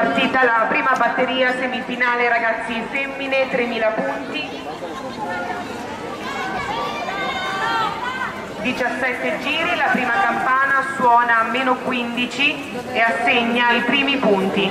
partita la prima batteria semifinale ragazzi femmine 3000 punti. 17 giri la prima campana suona a meno 15 e assegna i primi punti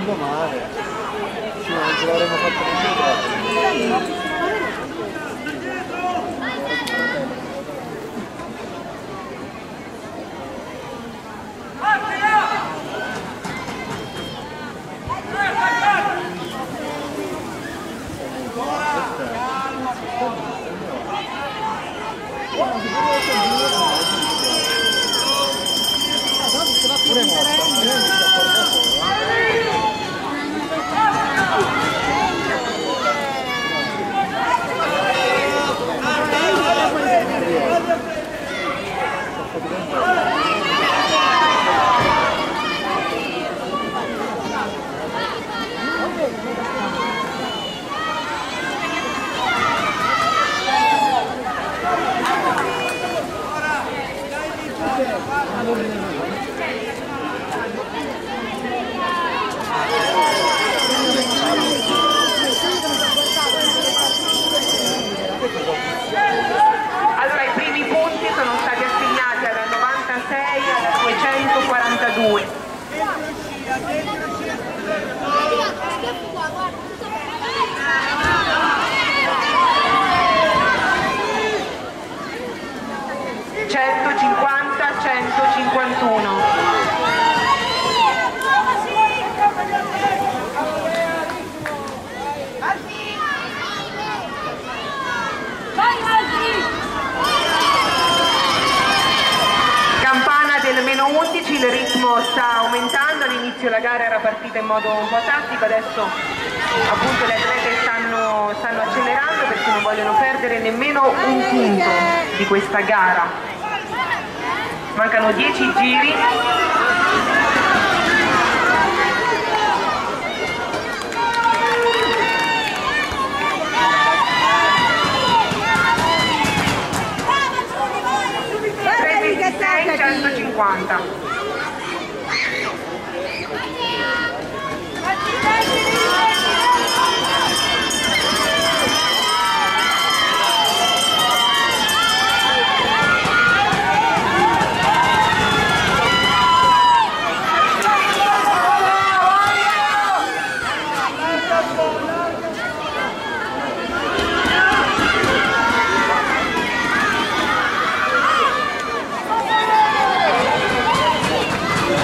Partita in modo un po' tattico, adesso appunto le atlete stanno, stanno accelerando perché non vogliono perdere nemmeno un punto di questa gara. Mancano 10 giri. Guarda lì che 326 attaccati! 150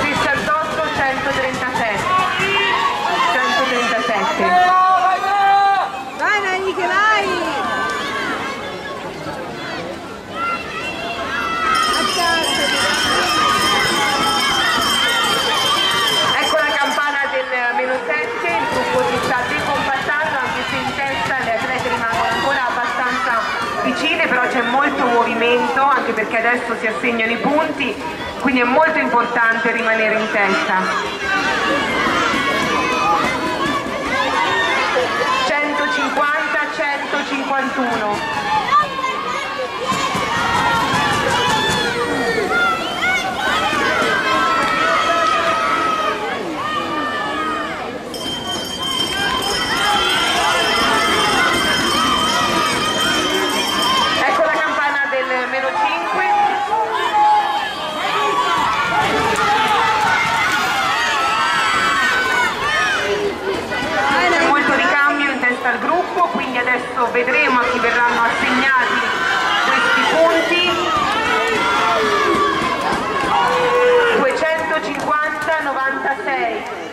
68 137 137 Vai Naniche, vai! Ecco la campana del meno 7, il gruppo si sta decompattando anche se in testa le atlete rimangono ancora abbastanza vicine, però c'è molto movimento anche perché adesso si assegnano i punti, quindi è molto importante rimanere in testa. 150对。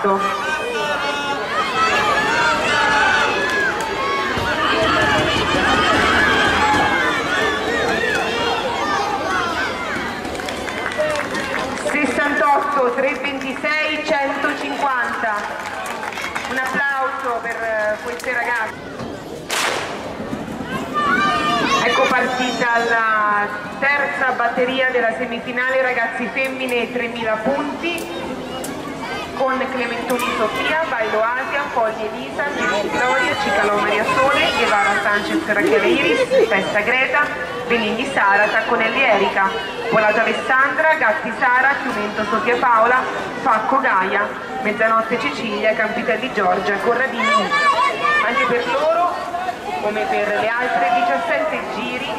Traguardo. Sessantotto, 326, 150. Un applauso per eh, queste ragazze. Ecco partita la terza batteria della semifinale ragazzi femmine 3000 punti con Clementoni Sofia, Bailo Asia, Fogli Elisa, Giri Gloria, Cicalò Maria Sole, Guevara Sanchez Rachele Iris, Festa Greta, Benigni Sara, Tacconelli Erika, Volato Alessandra, Gatti Sara, Chiumento Sofia Paola, Facco Gaia, Mezzanotte Cecilia, Campitelli Giorgia, Corradini. Anche per loro, come per le altre 17 giri,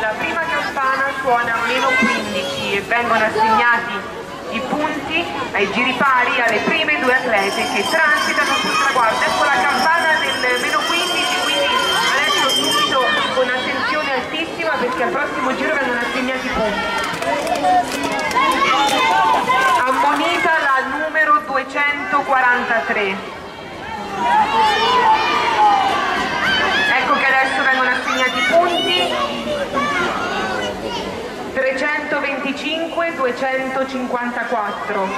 la prima campana suona meno 15 e vengono assegnati i punti ai giri pari alle prime due atlete che transitano sul traguardo. Ecco la campana del meno 15, quindi adesso subito con attenzione altissima perché al prossimo giro vengono assegnati i punti. Ammonita la numero 243. Ecco che adesso vengono assegnati i punti 325 254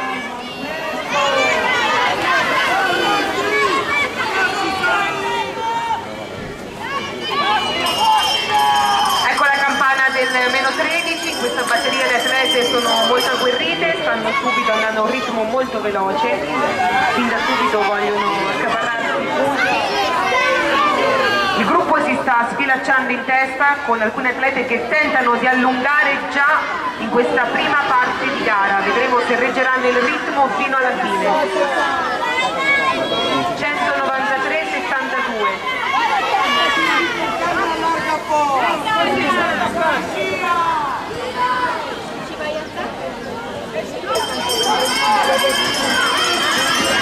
ecco la campana del meno 13 questa batteria di atlete sono molto agguerrite stanno subito andando a un ritmo molto veloce. Fin da subito vogliono accaparrarsi il gruppo si sta sfilacciando in testa con alcune atlete che tentano di allungare già in questa prima parte di gara. Vedremo se reggeranno il ritmo fino alla fine. 193-62.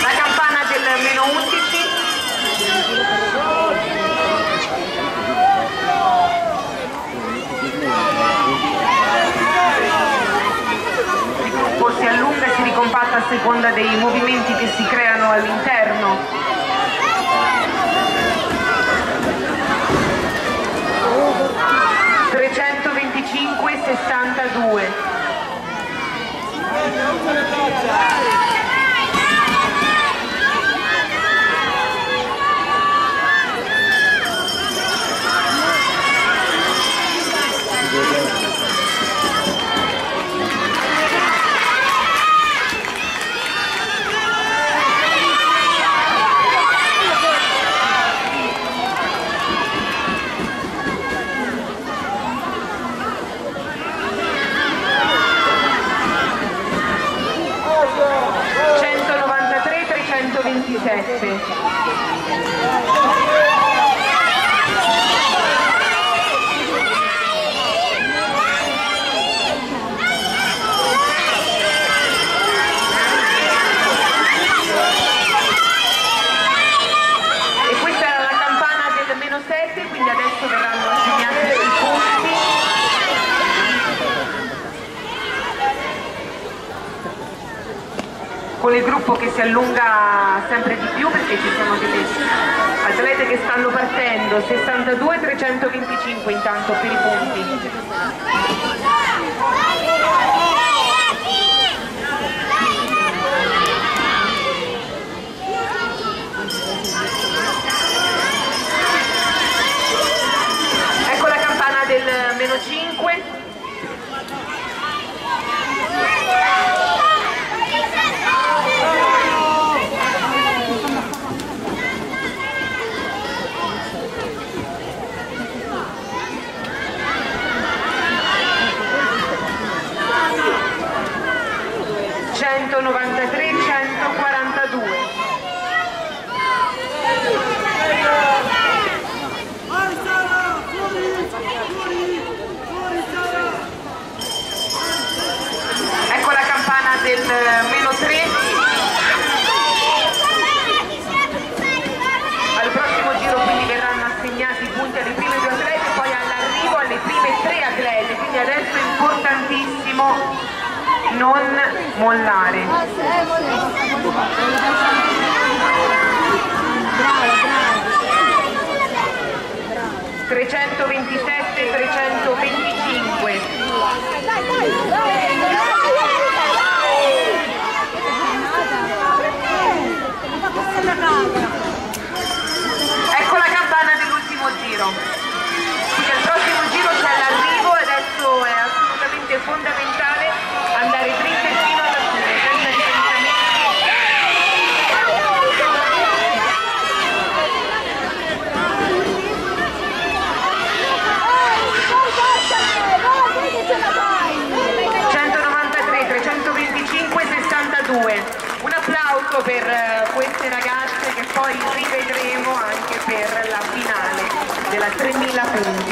La campana del meno 11 si ricompatta a seconda dei movimenti che si creano all'interno. Trecentoventicinque sessantadue. 193-327. E questa era la campana del meno 7, quindi adesso verranno assegnati i punti. Con il gruppo che si allunga sempre di più perché ci sono delle atlete che stanno partendo, 62-325 intanto per i punti. Ecco la campana del meno 5. Centonovantatré, centoquarantadue. Ecco la campana del meno 3. Al prossimo giro quindi verranno assegnati i punti alle prime due atlete, poi all'arrivo alle prime tre atlete, quindi adesso è importantissimo non mollare. 327, 325. Dai, dai, dai. Ecco la campana dell'ultimo giro. Quindi al prossimo giro c'è l'arrivo, adesso è assolutamente fondamentale andare dritte fino alla fine, senza ripensamenti. No, vedi ce la fai. 193, 325, 62. Un applauso per eh, queste ragazze che poi rivedremo anche per la finale della 3000 punti.